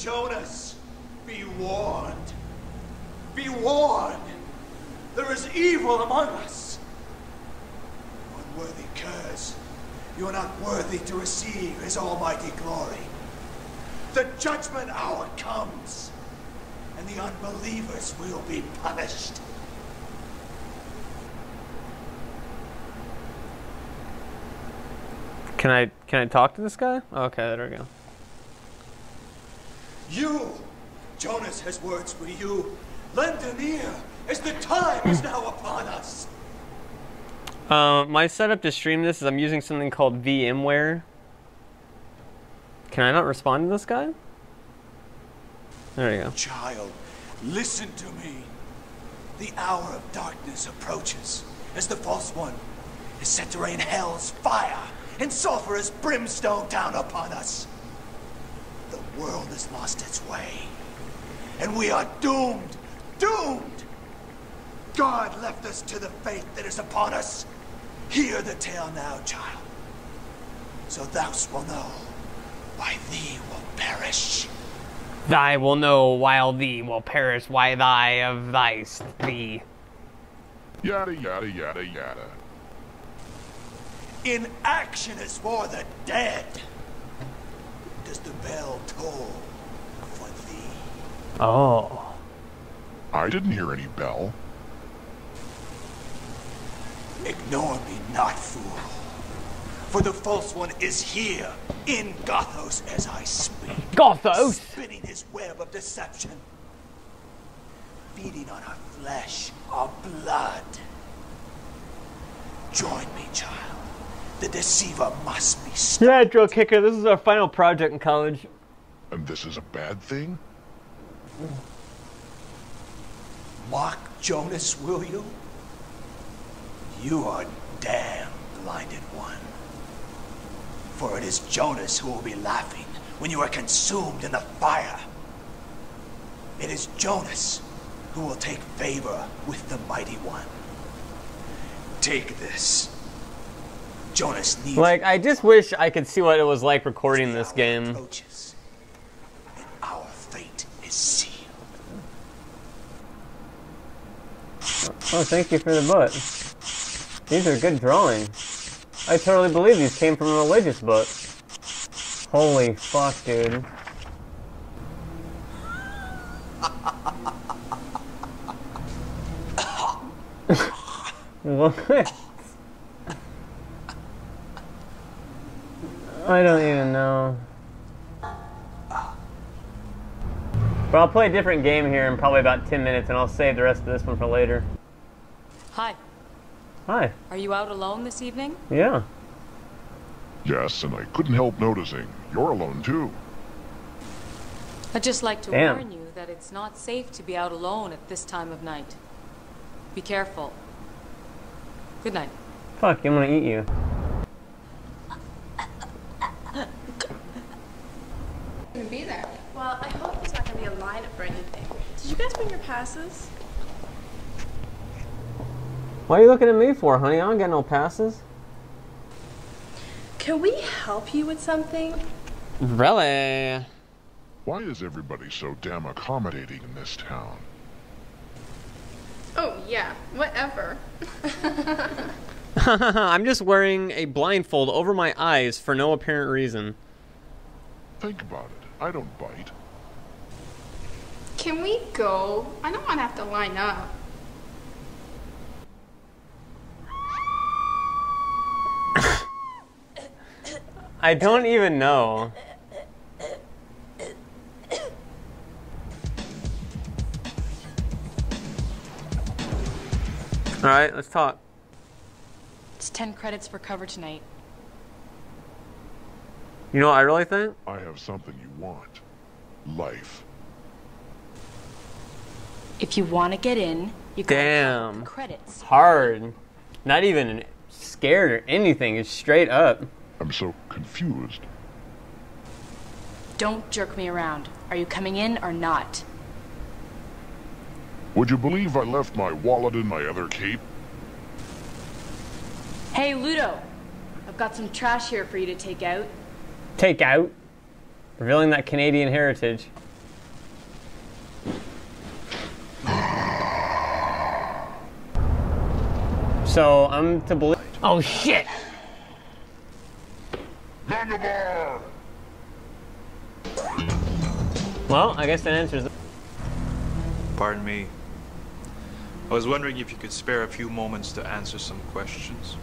Jonas, be warned. Be warned. There is evil among us. Unworthy curse, you are not worthy to receive his almighty glory. The judgment hour comes, and the unbelievers will be punished. Can I can I talk to this guy? Okay, there we go. You, Jonas has words for you. Lend an ear, as the time is now upon us. Uh, my setup to stream this is I'm using something called VMware. Can I not respond to this guy? There you go. Child, listen to me. The hour of darkness approaches, as the false one is set to rain hell's fire and sulphurous brimstone down upon us. The world has lost its way, and we are doomed, doomed. God left us to the fate that is upon us. Hear the tale now, child, so thou will know why thee will perish. Thy will know while thee will perish, why thy of thyst thee. Yada yada yada yada. In action is for the dead. Does the bell toll for thee? Oh. I didn't hear any bell. Ignore me not, fool. For the false one is here, in Gothos as I speak. Gothos? Spinning his web of deception. Feeding on our flesh, our blood. Join me, child. The deceiver must be stopped. Yeah, drill kicker. This is our final project in college. And this is a bad thing? Mock Jonas, will you? You are damn blinded one. For it is Jonas who will be laughing when you are consumed in the fire. It is Jonas who will take favor with the mighty one. Take this. Jonas needs Like, I just wish I could see what it was like recording this game. approaches, and our fate is sealed. Oh, thank you for the book. These are good drawings. I totally believe these came from a religious book. Holy fuck, dude. what? I don't even know. But I'll play a different game here in probably about 10 minutes and I'll save the rest of this one for later. Hi. Hi. Are you out alone this evening? Yeah. Yes, and I couldn't help noticing. You're alone too. I'd just like to Damn. warn you that it's not safe to be out alone at this time of night. Be careful. Good night. Fuck, I'm gonna eat you. Gonna be there. Well, I hope there's not gonna be a lineup or anything. Did you guys bring your passes? What are you looking at me for, honey? I don't get no passes. Can we help you with something? Really? Why is everybody so damn accommodating in this town? Oh, yeah, whatever. I'm just wearing a blindfold over my eyes for no apparent reason. Think about it. I don't bite. Can we go? I don't wanna have to line up. I don't even know. Alright, let's talk. It's 10 credits for cover tonight. You know what I really think? I have something you want. Life. If you want to get in, you gotta count Damn. the credits. Hard. Not even scared or anything. It's straight up. I'm so confused. Don't jerk me around. Are you coming in or not? Would you believe I left my wallet in my other cape? Hey, Ludo. I've got some trash here for you to take out. Take out, revealing that Canadian heritage. So I'm to believe. Oh shit! Well, I guess that answers. Pardon me. I was wondering if you could spare a few moments to answer some questions.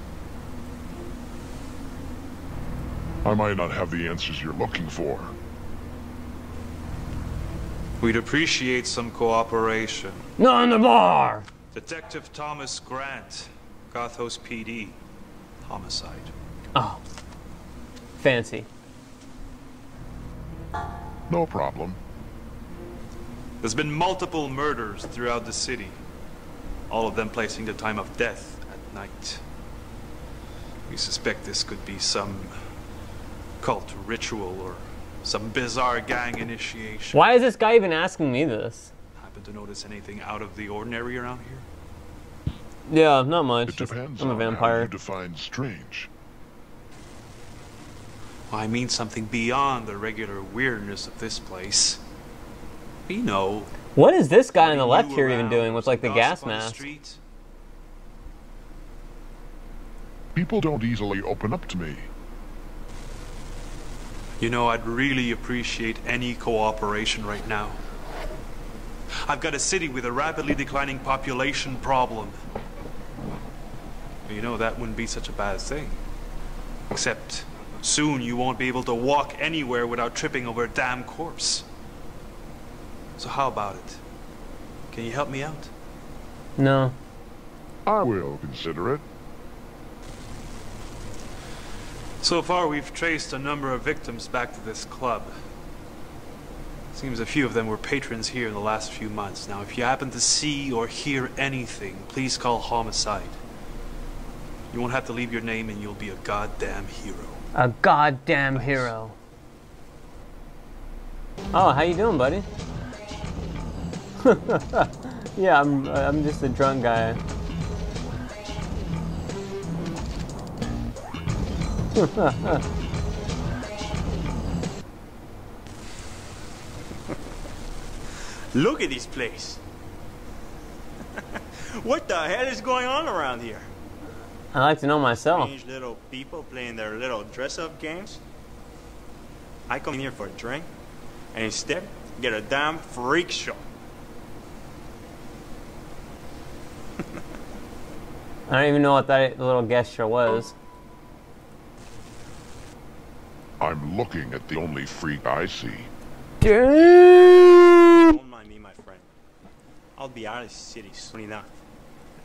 I might not have the answers you're looking for. We'd appreciate some cooperation. None in the bar. Detective Thomas Grant, Gothos PD. Homicide. Oh, fancy. No problem. There's been multiple murders throughout the city, all of them placing the time of death at night. We suspect this could be some cult ritual or some bizarre gang initiation. Why is this guy even asking me this? Happen to notice anything out of the ordinary around here? Yeah, not much. It depends I'm a on how vampire. you define strange. I mean something beyond the regular weirdness of this place. We know. What is this guy on the left here even doing with like the gas on the mask? People don't easily open up to me. You know, I'd really appreciate any cooperation right now. I've got a city with a rapidly declining population problem. You know, that wouldn't be such a bad thing. Except, soon you won't be able to walk anywhere without tripping over a damn corpse. So how about it? Can you help me out? No. I will consider it. So far, we've traced a number of victims back to this club. Seems a few of them were patrons here in the last few months. Now, if you happen to see or hear anything, please call homicide. You won't have to leave your name and you'll be a goddamn hero. A goddamn hero. Oh, how you doing, buddy? yeah, I'm. I'm just a drunk guy. Look at this place. what the hell is going on around here? I like to know myself. Strange little people playing their little dress-up games. I come here for a drink, and instead get a damn freak show. I don't even know what that little gesture was. I'm looking at the only freak I see. Damn! Don't mind me, my friend. I'll be out of the city soon enough,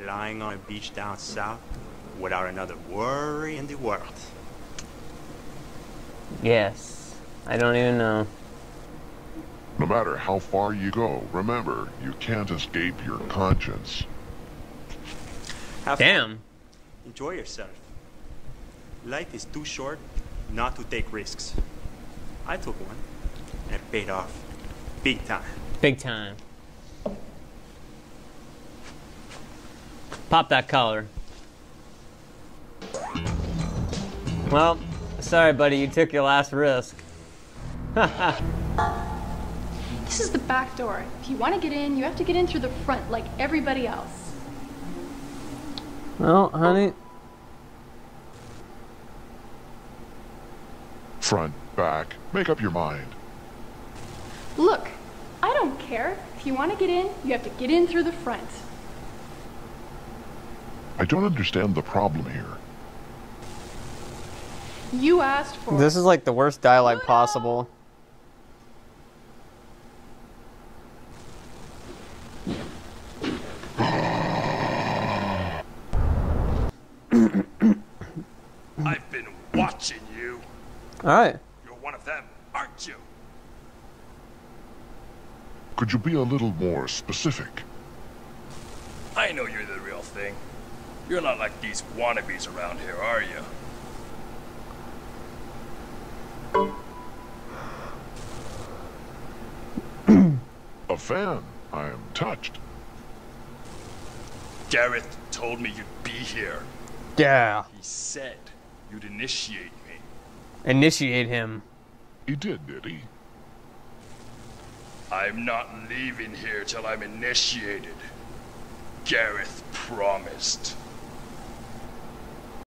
lying on a beach down south without another worry in the world. Yes. I don't even know. No matter how far you go, remember, you can't escape your conscience. Have fun. Damn. Enjoy yourself. Life is too short not to take risks. I took one, and it paid off big time. Big time. Pop that collar. Well, sorry, buddy, you took your last risk. This is the back door. If you want to get in, you have to get in through the front like everybody else. Well, honey, Front, back, make up your mind. Look, I don't care. If you want to get in, you have to get in through the front. I don't understand the problem here. You asked for this is like the worst dialogue possible. I've been watching you. Alright. You're one of them, aren't you? Could you be a little more specific? I know you're the real thing. You're not like these wannabes around here, are you? A fan. I am touched. Gareth told me you'd be here. Yeah. He said you'd initiate me. Initiate him. He did, did he? I'm not leaving here till I'm initiated. Gareth promised.